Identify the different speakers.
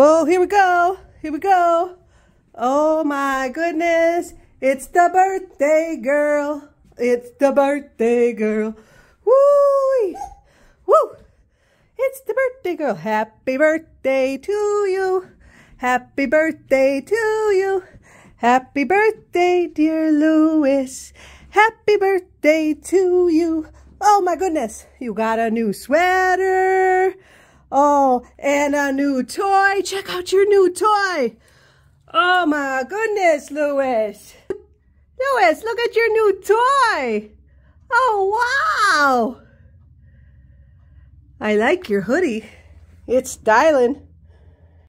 Speaker 1: Oh, here we go. Here we go. Oh my goodness. It's the birthday girl. It's the birthday girl. Woo! Woo! It's the birthday girl. Happy birthday to you. Happy birthday to you. Happy birthday, dear Louis. Happy birthday to you. Oh my goodness. You got a new sweater. Oh, and a new toy. Check out your new toy. Oh my goodness, Louis. Louis, look at your new toy. Oh, wow. I like your hoodie. It's styling.